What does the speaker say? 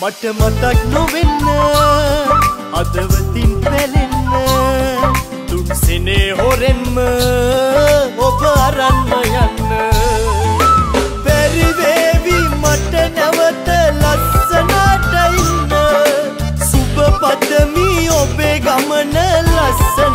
මට මතක් නොවෙන්න අදවතින් පැලෙන්න. තුන්සෙනේ හොරෙන්ම ඔබ අරන්න යන්න. පැරිවේවි මට නැවත ලස්සනට ඉන්න. සුබ පතමි ඔබේ ගමන ලස්සන